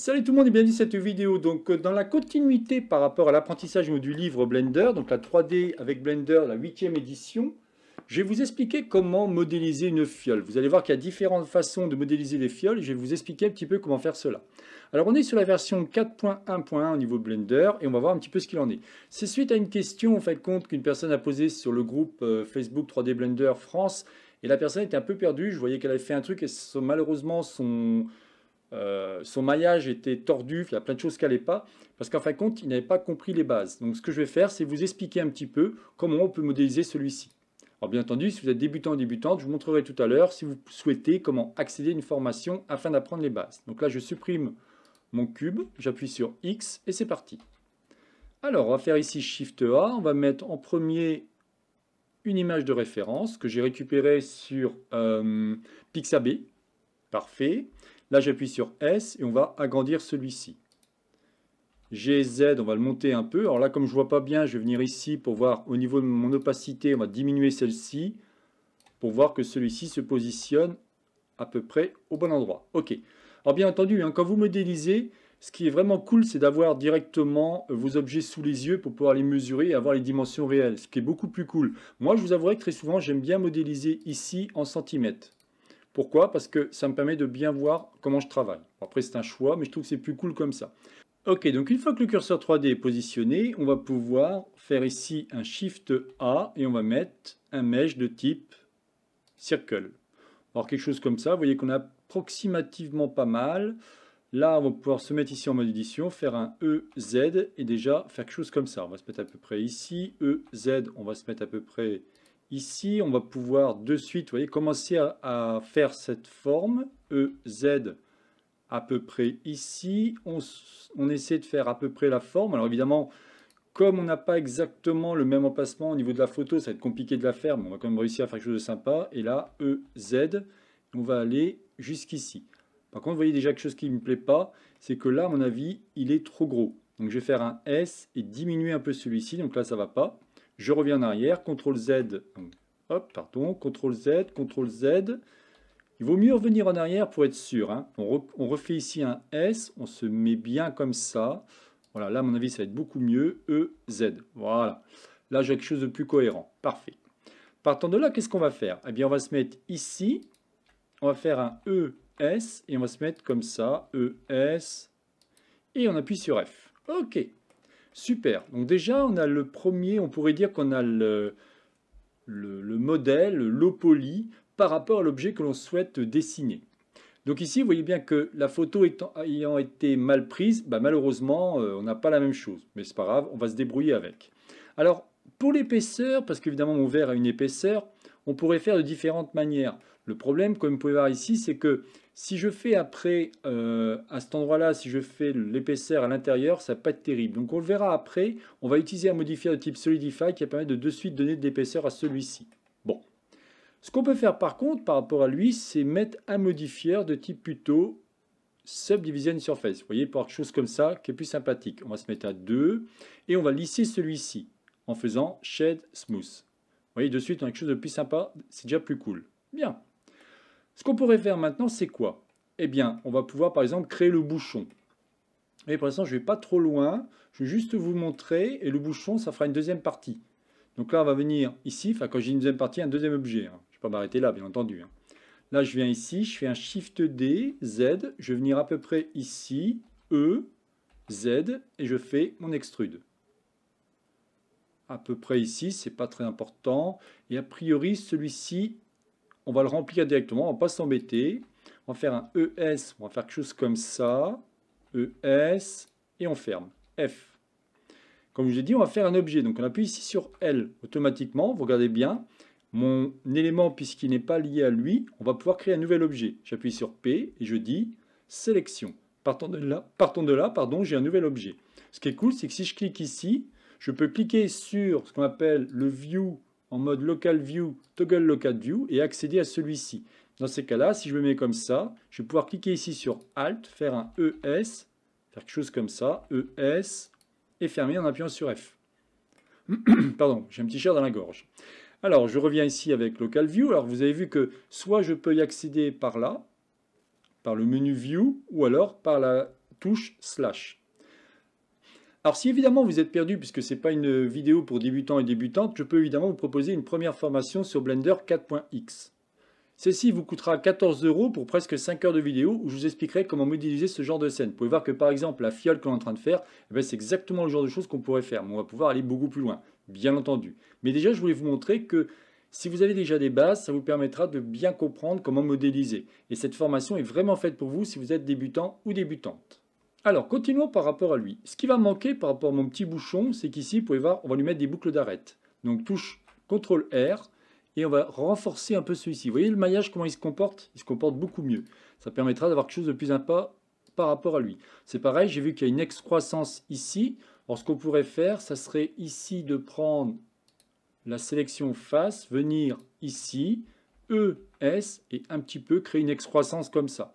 Salut tout le monde et bienvenue dans cette vidéo. Donc euh, dans la continuité par rapport à l'apprentissage du livre Blender, donc la 3D avec Blender, la 8 édition, je vais vous expliquer comment modéliser une fiole. Vous allez voir qu'il y a différentes façons de modéliser les fioles je vais vous expliquer un petit peu comment faire cela. Alors on est sur la version 4.1.1 au niveau de Blender et on va voir un petit peu ce qu'il en est. C'est suite à une question en compte qu'une personne a posée sur le groupe euh, Facebook 3D Blender France et la personne était un peu perdue. Je voyais qu'elle avait fait un truc et malheureusement son euh, son maillage était tordu, il y a plein de choses qui n'allaient pas, parce qu'en fin de compte, il n'avait pas compris les bases. Donc ce que je vais faire, c'est vous expliquer un petit peu comment on peut modéliser celui-ci. Alors bien entendu, si vous êtes débutant ou débutante, je vous montrerai tout à l'heure, si vous souhaitez, comment accéder à une formation afin d'apprendre les bases. Donc là, je supprime mon cube, j'appuie sur X et c'est parti. Alors, on va faire ici Shift A, on va mettre en premier une image de référence que j'ai récupérée sur euh, Pixabay. Parfait. Là, j'appuie sur S et on va agrandir celui-ci. GZ, on va le monter un peu. Alors là, comme je ne vois pas bien, je vais venir ici pour voir au niveau de mon opacité, on va diminuer celle-ci pour voir que celui-ci se positionne à peu près au bon endroit. Ok. Alors bien entendu, hein, quand vous modélisez, ce qui est vraiment cool, c'est d'avoir directement vos objets sous les yeux pour pouvoir les mesurer et avoir les dimensions réelles, ce qui est beaucoup plus cool. Moi, je vous avouerai que très souvent, j'aime bien modéliser ici en centimètres. Pourquoi? Parce que ça me permet de bien voir comment je travaille. Après, c'est un choix, mais je trouve que c'est plus cool comme ça. Ok, donc une fois que le curseur 3D est positionné, on va pouvoir faire ici un Shift A et on va mettre un mesh de type Circle. Alors quelque chose comme ça, vous voyez qu'on a approximativement pas mal. Là, on va pouvoir se mettre ici en mode édition, faire un EZ et déjà faire quelque chose comme ça. On va se mettre à peu près ici, EZ, on va se mettre à peu près Ici, on va pouvoir de suite commencer à, faire cette forme, EZ à peu près ici. On, essaie de faire à peu près la forme. Alors évidemment, comme on n'a pas exactement le même emplacement au niveau de la photo, ça va être compliqué de la faire, mais on va quand même réussir à faire quelque chose de sympa. Et là, EZ, on va aller jusqu'ici. Par contre, vous voyez déjà quelque chose qui ne me plaît pas, c'est que là, à mon avis, il est trop gros. Donc je vais faire un S et diminuer un peu celui-ci. Donc là, ça ne va pas. Je reviens en arrière, CTRL Z, hop, pardon, CTRL Z, CTRL Z. Il vaut mieux revenir en arrière pour être sûr. Hein. On, refait ici un S, on se met bien comme ça. Voilà, là, à mon avis, ça va être beaucoup mieux. E, Z. Voilà. Là, j'ai quelque chose de plus cohérent. Parfait. Partant de là, qu'est-ce qu'on va faire? Eh bien, on va se mettre ici. On va faire un E, S. Et on va se mettre comme ça. E, S. Et on appuie sur F. OK. Super. Donc déjà, on a le premier, on pourrait dire qu'on a le, le, modèle, l'opoli, par rapport à l'objet que l'on souhaite dessiner. Donc ici, vous voyez bien que la photo ayant été mal prise, bah, malheureusement, euh, on n'a pas la même chose. Mais c'est pas grave, on va se débrouiller avec. Alors, pour l'épaisseur, parce qu'évidemment mon verre a une épaisseur, on pourrait faire de différentes manières. Le problème, comme vous pouvez voir ici, c'est que si je fais après, euh, à cet endroit-là, si je fais l'épaisseur à l'intérieur, ça va pas être terrible. Donc on le verra après, on va utiliser un modifier de type Solidify qui va permettre de de suite donner de l'épaisseur à celui-ci. Bon. Ce qu'on peut faire par contre, par rapport à lui, c'est mettre un modifier de type plutôt Subdivision Surface. Vous voyez, pour quelque chose comme ça, qui est plus sympathique. On va se mettre à 2 et on va lisser celui-ci en faisant Shade Smooth. Vous voyez, de suite, on a quelque chose de plus sympa, c'est déjà plus cool. Bien. Ce qu'on pourrait faire maintenant, c'est quoi? Eh bien, on va pouvoir par exemple créer le bouchon. Et pour l'instant, je ne vais pas trop loin. Je vais juste vous montrer. Et le bouchon, ça fera une deuxième partie. Donc là, on va venir ici. Enfin, quand j'ai une deuxième partie, un deuxième objet. Hein. Je ne vais pas m'arrêter là, bien entendu. Hein. Là, je viens ici. Je fais un Shift D, Z. Je vais venir à peu près ici. E, Z. Et je fais mon extrude. À peu près ici. C'est pas très important. Et a priori, celui-ci, on va le remplir directement, on va pas s'embêter. On va faire un ES, on va faire quelque chose comme ça. ES, et on ferme. F. Comme je vous ai dit, on va faire un objet. Donc on appuie ici sur L automatiquement. Vous regardez bien. Mon élément, puisqu'il n'est pas lié à lui, on va pouvoir créer un nouvel objet. J'appuie sur P et je dis sélection. Partons de là, de là pardon, j'ai un nouvel objet. Ce qui est cool, c'est que si je clique ici, je peux cliquer sur ce qu'on appelle le View en mode Local View, Toggle Local View et accéder à celui-ci. Dans ces cas-là, si je me mets comme ça, je vais pouvoir cliquer ici sur Alt, faire un ES, faire quelque chose comme ça, ES, et fermer en appuyant sur F. Pardon, j'ai un petit cher dans la gorge. Alors, je reviens ici avec Local View. Alors, vous avez vu que soit je peux y accéder par là, par le menu View, ou alors par la touche slash. Alors si évidemment vous êtes perdu puisque ce n'est pas une vidéo pour débutants et débutantes, je peux évidemment vous proposer une première formation sur Blender 4.x. Celle-ci vous coûtera 14 euros pour presque 5 heures de vidéo où je vous expliquerai comment modéliser ce genre de scène. Vous pouvez voir que par exemple la fiole qu'on est en train de faire, eh ben, c'est exactement le genre de choses qu'on pourrait faire. Mais on va pouvoir aller beaucoup plus loin, bien entendu. Mais déjà je voulais vous montrer que si vous avez déjà des bases, ça vous permettra de bien comprendre comment modéliser. Et cette formation est vraiment faite pour vous si vous êtes débutant ou débutante. Alors, continuons par rapport à lui. Ce qui va manquer par rapport à mon petit bouchon, c'est qu'ici, vous pouvez voir, on va lui mettre des boucles d'arête. Donc, touche CTRL R, et on va renforcer un peu celui-ci. Vous voyez le maillage, comment il se comporte? Il se comporte beaucoup mieux. Ça permettra d'avoir quelque chose de plus sympa par rapport à lui. C'est pareil, j'ai vu qu'il y a une excroissance ici. Alors, ce qu'on pourrait faire, ça serait ici de prendre la sélection face, venir ici, E, S, et un petit peu créer une excroissance comme ça.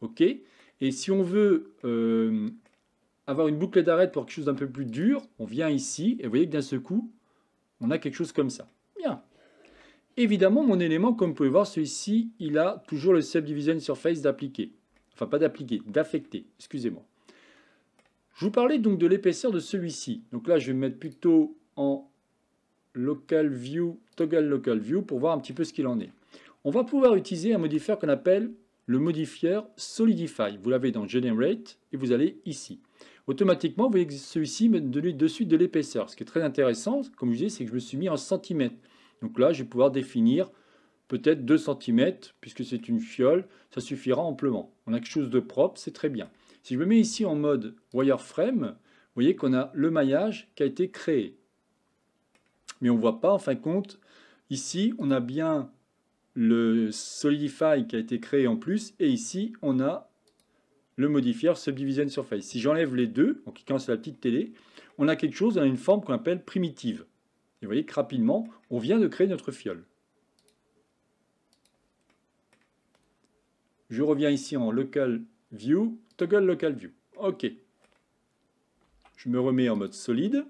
OK? Et si on veut euh, avoir une boucle d'arrêt pour quelque chose d'un peu plus dur, on vient ici, et vous voyez que d'un seul coup, on a quelque chose comme ça. Bien. Évidemment, mon élément, comme vous pouvez voir, celui-ci, il a toujours le Subdivision Surface d'appliquer. Enfin, pas d'appliquer, d'affecter, excusez-moi. Je vous parlais donc de l'épaisseur de celui-ci. Donc là, je vais me mettre plutôt en Local View, Toggle Local View, pour voir un petit peu ce qu'il en est. On va pouvoir utiliser un modifier qu'on appelle le modifier Solidify. Vous l'avez dans Generate et vous allez ici. Automatiquement, vous voyez que celui-ci met de suite de l'épaisseur. Ce qui est très intéressant, comme je disais, c'est que je me suis mis en centimètres. Donc là, je vais pouvoir définir peut-être 2 cm, puisque c'est une fiole, ça suffira amplement. On a quelque chose de propre, c'est très bien. Si je me mets ici en mode wireframe, vous voyez qu'on a le maillage qui a été créé. Mais on ne voit pas, en fin de compte, ici, on a bien le Solidify qui a été créé en plus, et ici on a le modifier Subdivision Surface. Si j'enlève les deux, en cliquant sur la petite télé, on a quelque chose, on a une forme qu'on appelle primitive. Et vous voyez que rapidement, on vient de créer notre fiole. Je reviens ici en Local View, Toggle Local View. OK. Je me remets en mode solide.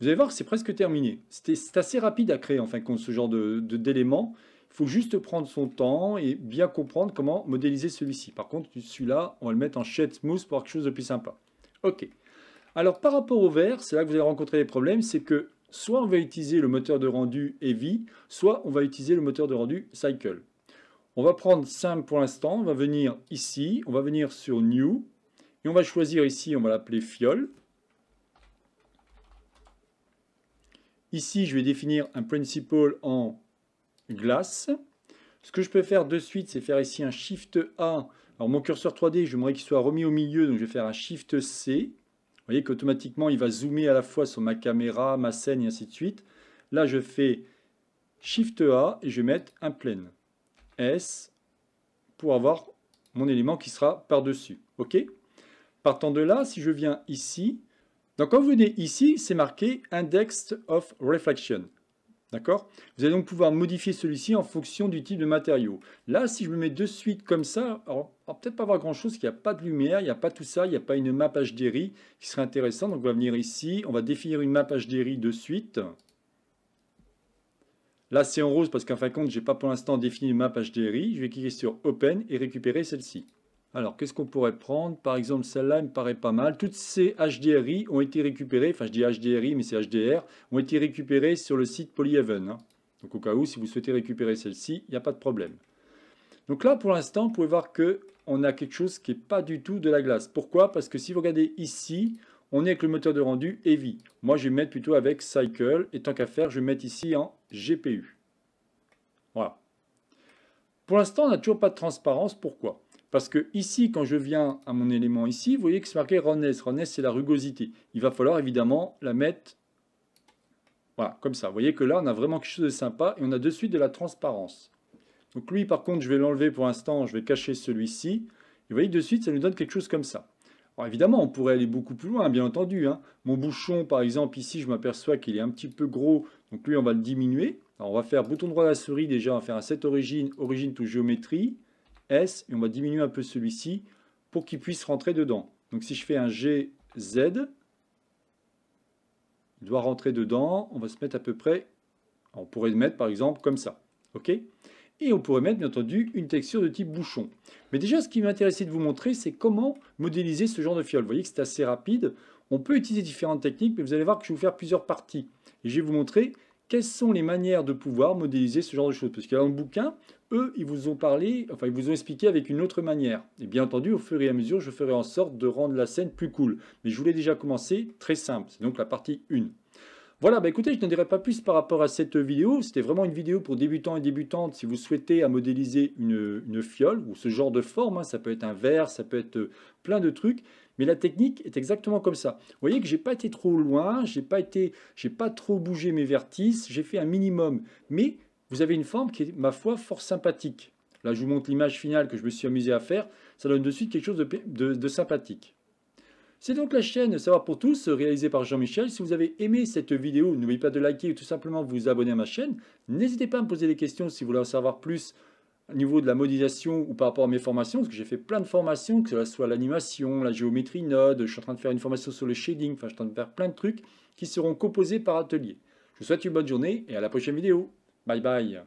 Vous allez voir que c'est presque terminé. C'est assez rapide à créer en fin de compte ce genre d'éléments. De, il faut juste prendre son temps et bien comprendre comment modéliser celui-ci. Par contre, celui-là, on va le mettre en shade smooth pour quelque chose de plus sympa. Ok. Alors, par rapport au vert, c'est là que vous allez rencontrer des problèmes, c'est que soit on va utiliser le moteur de rendu Heavy, soit on va utiliser le moteur de rendu Cycle. On va prendre simple pour l'instant, on va venir ici, on va venir sur New, et on va choisir ici, on va l'appeler Fiole. Ici, je vais définir un principal en glace. Ce que je peux faire de suite, c'est faire ici un Shift A. Alors mon curseur 3D, je voudrais qu'il soit remis au milieu, donc je vais faire un Shift C. Vous voyez qu'automatiquement, il va zoomer à la fois sur ma caméra, ma scène et ainsi de suite. Là, je fais Shift A et je vais mettre un plane. S pour avoir mon élément qui sera par-dessus. OK? Partant de là, si je viens ici, donc quand vous venez ici, c'est marqué Index of Reflection. D'accord? Vous allez donc pouvoir modifier celui-ci en fonction du type de matériau. Là, si je me mets de suite comme ça, alors, peut-être pas avoir grand-chose, qu'il n'y a pas de lumière, il n'y a pas tout ça, il n'y a pas une map HDRI qui serait intéressante. Donc on va venir ici, on va définir une map HDRI de suite. Là, c'est en rose parce qu'en fin de compte, je n'ai pas pour l'instant défini une map HDRI. Je vais cliquer sur Open et récupérer celle-ci. Alors, qu'est-ce qu'on pourrait prendre? Par exemple, celle-là me paraît pas mal. Toutes ces HDRI ont été récupérées, enfin je dis HDRI, mais c'est HDR, ont été récupérées sur le site Polyhaven. Hein. Donc au cas où, si vous souhaitez récupérer celle-ci, il n'y a pas de problème. Donc là, pour l'instant, vous pouvez voir qu'on a quelque chose qui n'est pas du tout de la glace. Pourquoi? Parce que si vous regardez ici, on est avec le moteur de rendu Heavy. Moi, je vais mettre plutôt avec Cycle. Et tant qu'à faire, je vais mettre ici en GPU. Voilà. Pour l'instant, on n'a toujours pas de transparence. Pourquoi? Parce que ici, quand je viens à mon élément ici, vous voyez que c'est marqué roughness. Roughness, c'est la rugosité. Il va falloir évidemment la mettre voilà, comme ça. Vous voyez que là, on a vraiment quelque chose de sympa et on a de suite de la transparence. Donc lui, par contre, je vais l'enlever pour l'instant. Je vais cacher celui-ci. Vous voyez, de suite, ça nous donne quelque chose comme ça. Alors évidemment, on pourrait aller beaucoup plus loin, bien entendu. Hein. Mon bouchon, par exemple, ici, je m'aperçois qu'il est un petit peu gros. Donc lui, on va le diminuer. On va faire bouton droit de la souris déjà, on va faire un set origine, origine to géométrie. S, et on va diminuer un peu celui-ci pour qu'il puisse rentrer dedans. Donc si je fais un GZ, il doit rentrer dedans, on va se mettre à peu près, on pourrait le mettre par exemple comme ça. ok? Et on pourrait mettre bien entendu une texture de type bouchon. Mais déjà, ce qui m'intéressait de vous montrer, c'est comment modéliser ce genre de fiole. Vous voyez que c'est assez rapide. On peut utiliser différentes techniques, mais vous allez voir que je vais vous faire plusieurs parties. Et je vais vous montrer quelles sont les manières de pouvoir modéliser ce genre de choses? Parce que dans le bouquin, eux, ils vous ont parlé, enfin, ils vous ont expliqué avec une autre manière. Et bien entendu, au fur et à mesure, je ferai en sorte de rendre la scène plus cool. Mais je voulais déjà commencer très simple. C'est donc la partie 1. Voilà, bah écoutez, je n'en dirai pas plus par rapport à cette vidéo. C'était vraiment une vidéo pour débutants et débutantes. Si vous souhaitez à modéliser une, fiole ou ce genre de forme, hein, ça peut être un verre, ça peut être plein de trucs. Mais la technique est exactement comme ça. Vous voyez que j'ai pas été trop loin, j'ai pas pas trop bougé mes vertices, j'ai fait un minimum. Mais vous avez une forme qui est, ma foi, fort sympathique. Là, je vous montre l'image finale que je me suis amusé à faire. Ça donne de suite quelque chose de sympathique. C'est donc la chaîne Savoir pour tous, réalisée par Jean-Michel. Si vous avez aimé cette vidéo, n'oubliez pas de liker ou tout simplement vous abonner à ma chaîne. N'hésitez pas à me poser des questions si vous voulez en savoir plus au niveau de la modélisation ou par rapport à mes formations, parce que j'ai fait plein de formations, que ce soit l'animation, la géométrie node, je suis en train de faire une formation sur le shading, enfin je suis en train de faire plein de trucs qui seront composés par atelier. Je vous souhaite une bonne journée et à la prochaine vidéo. Bye bye